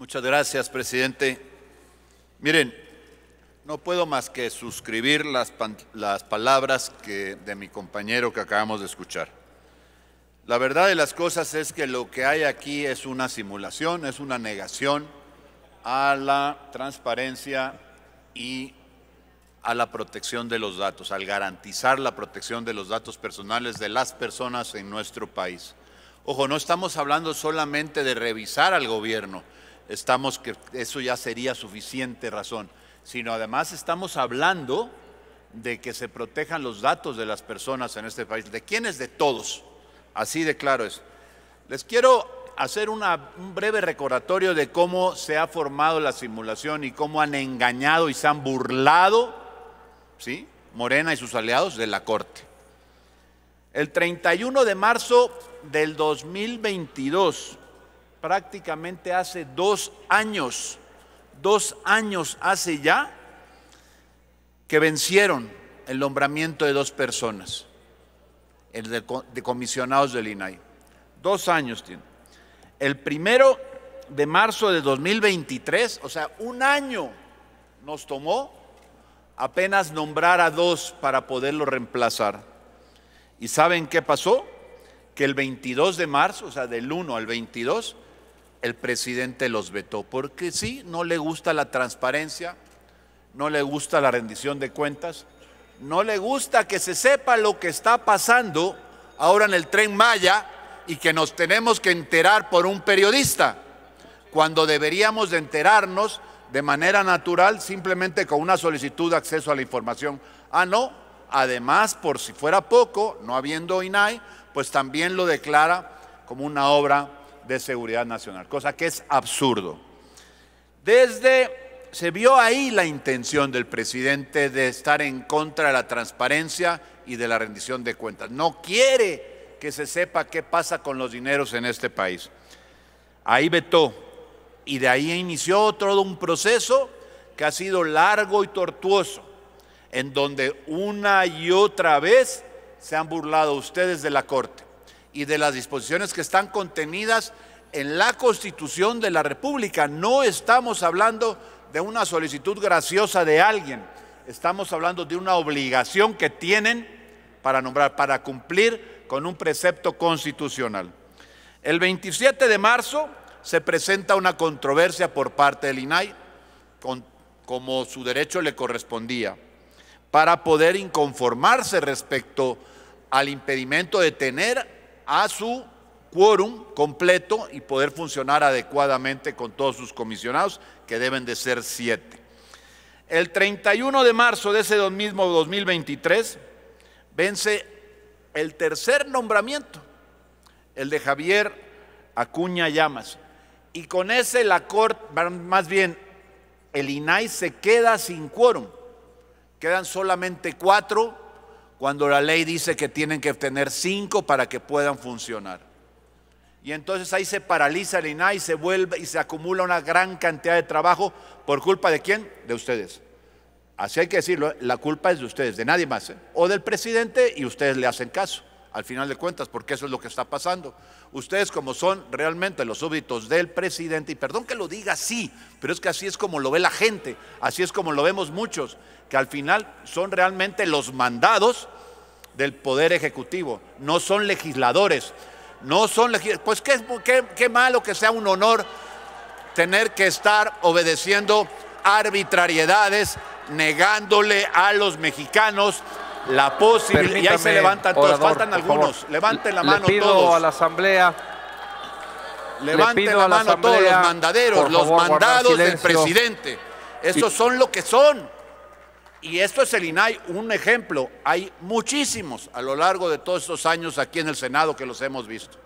Muchas gracias, presidente. Miren, no puedo más que suscribir las, las palabras que, de mi compañero que acabamos de escuchar. La verdad de las cosas es que lo que hay aquí es una simulación, es una negación a la transparencia y a la protección de los datos, al garantizar la protección de los datos personales de las personas en nuestro país. Ojo, no estamos hablando solamente de revisar al gobierno, estamos que eso ya sería suficiente razón, sino además estamos hablando de que se protejan los datos de las personas en este país. ¿De quiénes? De todos. Así de claro es. Les quiero hacer un breve recordatorio de cómo se ha formado la simulación y cómo han engañado y se han burlado, ¿sí? Morena y sus aliados de la Corte. El 31 de marzo del 2022, prácticamente hace dos años, dos años hace ya, que vencieron el nombramiento de dos personas, el de, comisionados del INAI. Dos años tiene. El primero de marzo de 2023, o sea, un año nos tomó apenas nombrar a dos para poderlo reemplazar. ¿Y saben qué pasó? Que el 22 de marzo, o sea, del 1 al 22, el presidente los vetó, porque sí, no le gusta la transparencia, no le gusta la rendición de cuentas, no le gusta que se sepa lo que está pasando ahora en el tren Maya y que nos tenemos que enterar por un periodista, cuando deberíamos de enterarnos de manera natural simplemente con una solicitud de acceso a la información. Ah, no, además, por si fuera poco, no habiendo INAI, pues también lo declara como una obra de seguridad nacional, cosa que es absurdo. Desde se vio ahí la intención del presidente de estar en contra de la transparencia y de la rendición de cuentas. No quiere que se sepa qué pasa con los dineros en este país. Ahí vetó y de ahí inició todo un proceso que ha sido largo y tortuoso, en donde una y otra vez se han burlado ustedes de la Corte y de las disposiciones que están contenidas en la Constitución de la República. No estamos hablando de una solicitud graciosa de alguien, estamos hablando de una obligación que tienen para nombrar, para cumplir con un precepto constitucional. El 27 de marzo se presenta una controversia por parte del INAI, como su derecho le correspondía, para poder inconformarse respecto al impedimento de tener a su quórum completo y poder funcionar adecuadamente con todos sus comisionados, que deben de ser siete. El 31 de marzo de ese mismo 2023 vence el tercer nombramiento, el de Javier Acuña Llamas. Y con ese la Corte, más bien el INAI se queda sin quórum. Quedan solamente cuatro cuando la ley dice que tienen que tener cinco para que puedan funcionar. Y entonces ahí se paraliza el INAI se vuelve y se acumula una gran cantidad de trabajo por culpa de quién? De ustedes. Así hay que decirlo, ¿eh? la culpa es de ustedes, de nadie más. ¿eh? O del presidente y ustedes le hacen caso, al final de cuentas, porque eso es lo que está pasando. Ustedes como son realmente los súbditos del presidente, y perdón que lo diga así, pero es que así es como lo ve la gente, así es como lo vemos muchos, que al final son realmente los mandados del Poder Ejecutivo, no son legisladores, no son legisladores. Pues qué, qué, qué malo que sea un honor tener que estar obedeciendo arbitrariedades, negándole a los mexicanos la posibilidad. Y ahí se levantan todos, faltan algunos. Levanten la mano Le pido todos. a la Asamblea. Levanten la mano todos los mandaderos, los mandados del presidente. Esos son lo que son. Y esto es el INAI, un ejemplo. Hay muchísimos a lo largo de todos estos años aquí en el Senado que los hemos visto.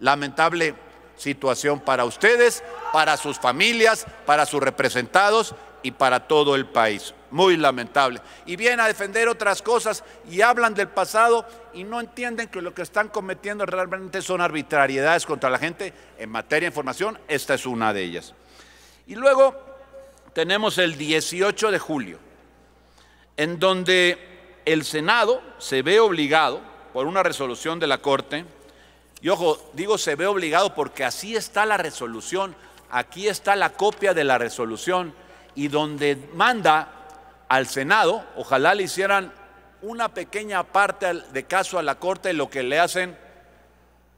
Lamentable situación para ustedes, para sus familias, para sus representados y para todo el país. Muy lamentable. Y vienen a defender otras cosas y hablan del pasado y no entienden que lo que están cometiendo realmente son arbitrariedades contra la gente en materia de información. Esta es una de ellas. Y luego tenemos el 18 de julio en donde el Senado se ve obligado, por una resolución de la Corte, y ojo, digo se ve obligado porque así está la resolución, Aquí está la copia de la resolución y donde manda al Senado, ojalá le hicieran una pequeña parte de caso a la Corte lo que le hacen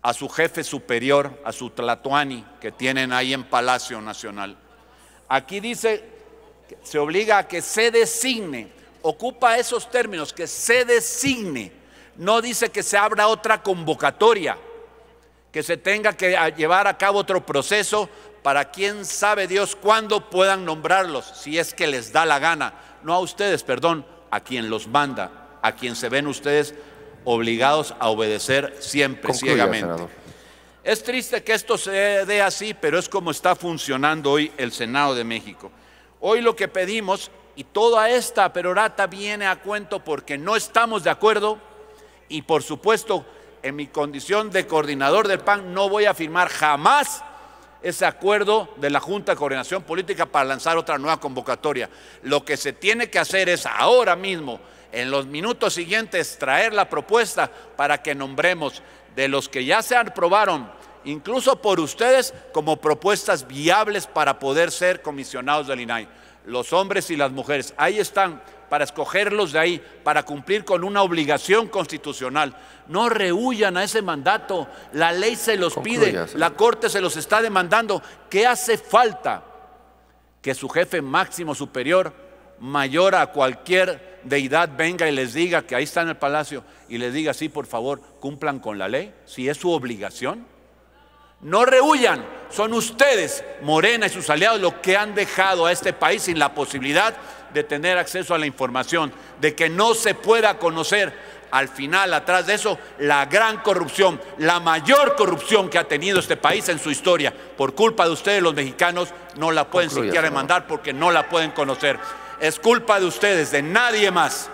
a su jefe superior, a su Tlatuani que tienen ahí en Palacio Nacional. Aquí dice, se obliga a que se designe, ocupa esos términos, que se designe. No dice que se abra otra convocatoria, que se tenga que llevar a cabo otro proceso para quién sabe Dios cuándo puedan nombrarlos, si es que les da la gana. No a ustedes, perdón, a quien los manda, a quien se ven ustedes obligados a obedecer siempre ciegamente. Es triste que esto se dé así, pero es como está funcionando hoy el Senado de México. Hoy lo que pedimos, y toda esta perorata viene a cuento porque no estamos de acuerdo, y por supuesto, en mi condición de coordinador del PAN, no voy a firmar jamás ese acuerdo de la Junta de Coordinación Política para lanzar otra nueva convocatoria. Lo que se tiene que hacer es ahora mismo en los minutos siguientes traer la propuesta para que nombremos de los que ya se aprobaron, incluso por ustedes, como propuestas viables para poder ser comisionados del INAI. Los hombres y las mujeres, ahí están para escogerlos de ahí, para cumplir con una obligación constitucional. No rehuyan a ese mandato, la ley se los pide, la Corte se los está demandando. ¿Qué hace falta? Que su jefe máximo superior, mayor a cualquier deidad venga y les diga que ahí está en el palacio y les diga, sí, por favor, cumplan con la ley, si es su obligación. No rehuyan, son ustedes, Morena y sus aliados, los que han dejado a este país sin la posibilidad de tener acceso a la información, de que no se pueda conocer al final, atrás de eso, la gran corrupción, la mayor corrupción que ha tenido este país en su historia. Por culpa de ustedes, los mexicanos, no la pueden siquiera demandar porque no la pueden conocer. Es culpa de ustedes, de nadie más.